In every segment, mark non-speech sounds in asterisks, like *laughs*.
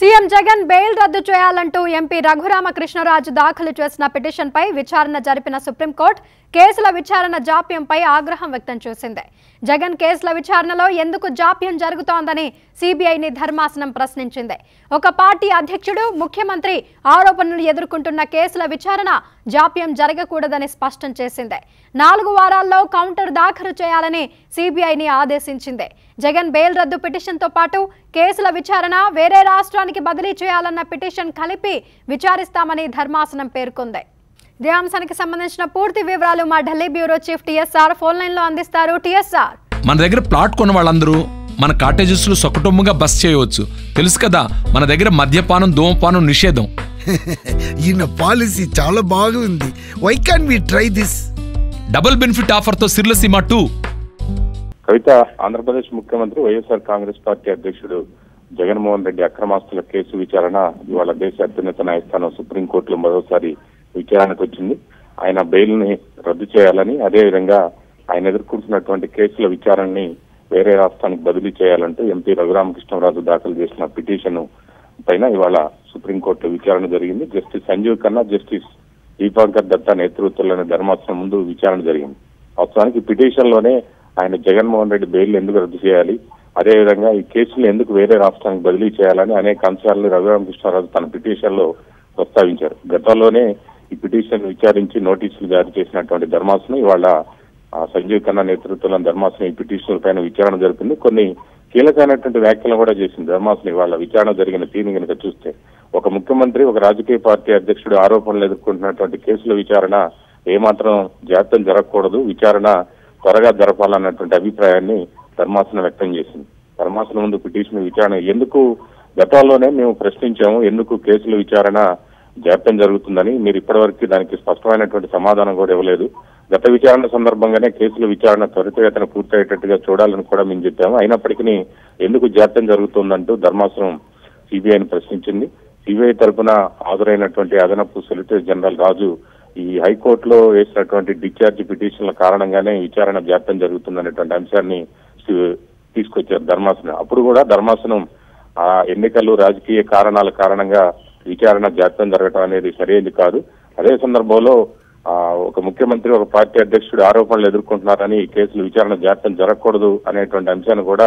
CM Jagan bail రద్దు చేయాలంటూ MP Raghuramakrishnaraju దాఖలు చేసిన పిటిషన్పై విచారణ జరిపిన సుప్రీంకోర్టు కేసుల విచారణ జాప్యంపై ఆగ్రహం వ్యక్తం చేసింది. జగన్ కేసుల విచారణలో ఎందుకు జాప్యం జరుగుతోందని సిబిఐని ధర్మాసనం ప్రశ్నించింది. ఒక పార్టీ అధ్యక్షుడు ముఖ్యమంత్రి ఆరోపణలు ఎదుర్కొంటున్న కేసుల విచారణ జాప్యం జరగకూడదని స్పష్టం చేసింది. నాలుగు వారాల్లో కౌంటర్ దాఖలు చేయాలని సిబిఐని ఆదేశించింది. జగన్ బెయిల్ రద్దు పిటిషన్తో పాటు కేసుల విచారణ వేరే రాష్ట్రానికి బదిలీ చేయాలన్న పిటిషన్ కలిపి విచారిస్తామని ధర్మాసనం పేర్కొంది. ఇదే అంశానికి సంబంధించిన పూర్తి వివరాలు మా Delhi bureau chief TSR phone లైన్లో అందిస్తారు. టిఎస్ఆర్. మన దగ్గర ప్లాట్ కొన్న వాళ్ళందరూ మన కాటేజెస్లో బస్ చేయవచ్చు. తెలుసు కదా మన దగ్గర మద్యపానం ధూమపానం నిషేధం. *laughs* ఈయన పాలసీ చాలా బాగుంది. Why can we try this double benefit ఆఫర్తో సిర్లసీమ టూ. కవిత ఆంధ్రప్రదేశ్ ముఖ్యమంత్రి వైఎస్ఆర్ కాంగ్రెస్ పార్టీ అధ్యక్షుడు జగన్మోహన్ రెడ్డి అక్రమాస్తుల కేసు విచారణ ఇవాళ దేశ అత్యున్నత న్యాయస్థానం సుప్రీంకోర్టులో మరోసారి విచారణకు వచ్చింది. ఆయన బెయిల్ని రద్దు చేయాలని అదేవిధంగా ఆయన ఎదుర్కొంటున్నటువంటి కేసుల విచారణని వేరే రాష్ట్రానికి బదిలీ చేయాలంటూ ఎంపీ రఘురామకృష్ణరాజు దాఖలు చేసిన పిటిషన్ పైన ఇవాళ సుప్రీంకోర్టు విచారణ జరిగింది. జస్టిస్ సంజీవ్ ఖన్నా జస్టిస్ దీపాంకర్ దత్తా నేతృత్వంలోని ధర్మాసనం ముందు విచారణ జరిగింది. వాస్తవానికి పిటిషన్లోనే ఆయన జగన్మోహన్ రెడ్డి బెయిల్ ఎందుకు రద్దు చేయాలి? అదేవిధంగా ఈ కేసులు ఎందుకు వేరే రాష్ట్రానికి బదిలీ చేయాలని అనేక అంశాలను రఘురామకృష్ణారాజు తన పిటిషన్లో ప్రస్తావించారు. గతంలోనే ఈ పిటిషన్ విచారించి నోటీసులు జారీ చేసినటువంటి ధర్మాసనం ఇవాళ సంజీవ్ ఖన్నా నేతృత్వంలో ధర్మాసనం ఈ పిటిషన్ పైన విచారణ జరిపింది. కొన్ని కీలకమైనటువంటి వ్యాఖ్యలు కూడా చేసింది ధర్మాసనం. వాళ్ళ విచారణ జరిగిన తీరుని కనుక చూస్తే ఒక ముఖ్యమంత్రి ఒక రాజకీయ పార్టీ అధ్యక్షుడు ఆరోపణలు ఎదుర్కొంటున్నటువంటి కేసుల విచారణ ఏమాత్రం జాప్యం జరగకూడదు. విచారణ త్వరగా జరపాలన్నటువంటి అభిప్రాయాన్ని ధర్మాసనం వ్యక్తం చేసింది. ధర్మాసనం ముందు పిటిషన్ విచారణ. ఎందుకు గతంలోనే మేము ప్రశ్నించాము ఎందుకు కేసుల విచారణ జాప్యం జరుగుతుందని మీరు ఇప్పటివరకు దానికి స్పష్టమైనటువంటి సమాధానం కూడా ఇవ్వలేదు. గత విచారణ సందర్భంగానే కేసుల విచారణ త్వరితగతిన పూర్తయ్యేటట్టుగా చూడాలని కూడా మేము చెప్పాము. అయినప్పటికీ ఎందుకు జాప్యం జరుగుతుందంటూ ధర్మాసనం సిబిఐని ప్రశ్నించింది. సిబిఐ తరపున హాజరైనటువంటి అదనపు సొలిసిటర్ జనరల్ రాజు ఈ హైకోర్టులో వేసినటువంటి డిశ్చార్జ్ పిటిషన్ల కారణంగానే విచారణ జాప్యం జరుగుతుందనేటువంటి అంశాన్ని తీసుకొచ్చారు ధర్మాసనం. అప్పుడు కూడా ధర్మాసనం ఆ ఎన్నికలు రాజకీయ కారణాల కారణంగా విచారణ జాప్యం జరగటం అనేది సరైనది కాదు. అదే సందర్భంలో ఒక ముఖ్యమంత్రి ఒక పార్టీ అధ్యక్షుడు ఆరోపణలు ఎదుర్కొంటున్నారని ఈ కేసులు విచారణ జాప్యం జరగకూడదు అనేటువంటి అంశాన్ని కూడా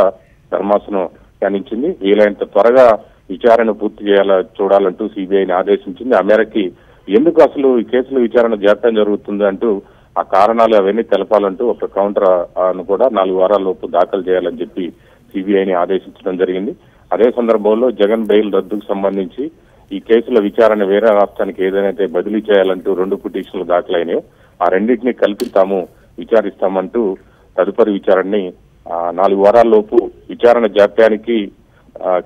ధర్మాసనం ధ్యానించింది వీలైనంత త్వరగా విచారణ పూర్తి చేయాల చూడాలంటూ సిబిఐని ఆదేశించింది. ఆ మేరకి ఎందుకు అసలు ఈ కేసుల విచారణ జాప్యం జరుగుతుంది అంటూ ఆ కారణాలు అవన్నీ తెలపాలంటూ ఒక కౌంటర్ను కూడా నాలుగు వారాల లోపు దాఖలు చేయాలని చెప్పి సిబిఐని ఆదేశించడం జరిగింది. అదే సందర్భంలో జగన్ బెయిల్ రద్దుకు సంబంధించి ఈ కేసుల విచారణ వేరే రాష్ట్రానికి ఏదైతే బదిలీ చేయాలంటూ రెండు పిటిషన్లు దాఖలైనాయో ఆ రెండింటినీ కలిపి తాము విచారిస్తామంటూ తదుపరి విచారణని నాలుగు వారాల్లోపు విచారణ జాప్యానికి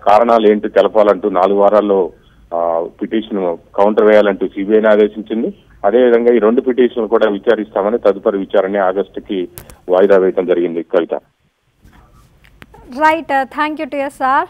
కారణాలు ఏంటి తెలపాలంటూ నాలుగు వారాల్లో పిటిషన్ కౌంటర్ వేయాలంటూ సిబిఐని ఆదేశించింది. అదేవిధంగా ఈ రెండు పిటిషన్లు కూడా విచారిస్తామని తదుపరి విచారణ ఆగస్టుకి వాయిదా వేయడం జరిగింది. Kavitha. Right thank you TSR